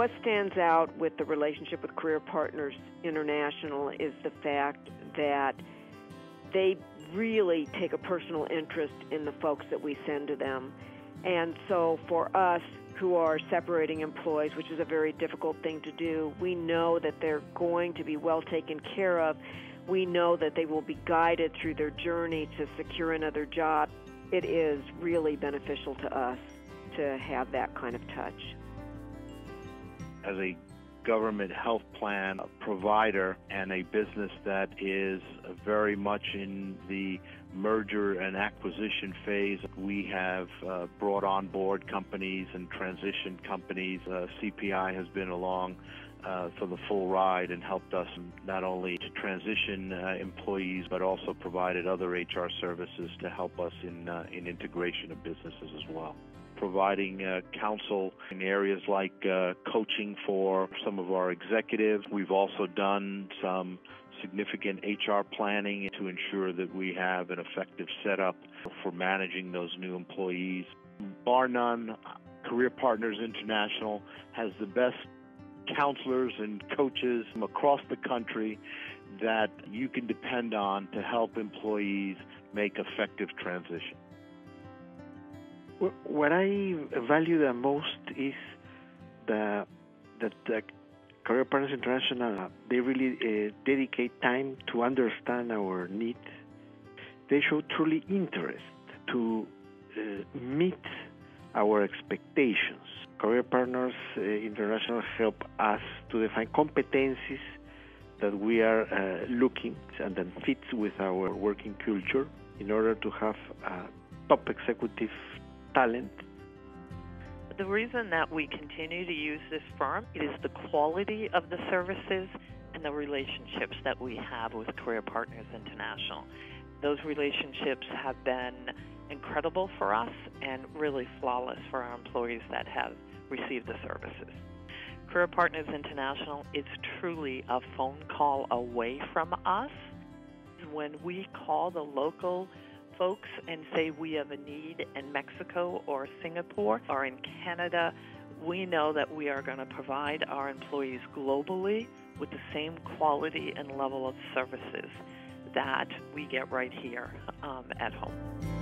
What stands out with the relationship with Career Partners International is the fact that they really take a personal interest in the folks that we send to them. And so for us who are separating employees, which is a very difficult thing to do, we know that they're going to be well taken care of. We know that they will be guided through their journey to secure another job. It is really beneficial to us to have that kind of touch. As a government health plan provider and a business that is very much in the merger and acquisition phase. We have uh, brought on board companies and transitioned companies. Uh, CPI has been along uh, for the full ride and helped us not only to transition uh, employees but also provided other HR services to help us in uh, in integration of businesses as well providing uh, counsel in areas like uh, coaching for some of our executives. We've also done some significant HR planning to ensure that we have an effective setup for managing those new employees. Bar none, Career Partners International has the best counselors and coaches from across the country that you can depend on to help employees make effective transition. What I value the most is the that the Career Partners International they really uh, dedicate time to understand our needs. They show truly interest to uh, meet our expectations. Career Partners uh, International help us to define competencies that we are uh, looking and that fits with our working culture in order to have top executive talent. The reason that we continue to use this firm is the quality of the services and the relationships that we have with Career Partners International. Those relationships have been incredible for us and really flawless for our employees that have received the services. Career Partners International is truly a phone call away from us. When we call the local folks and say we have a need in Mexico or Singapore or in Canada, we know that we are going to provide our employees globally with the same quality and level of services that we get right here um, at home.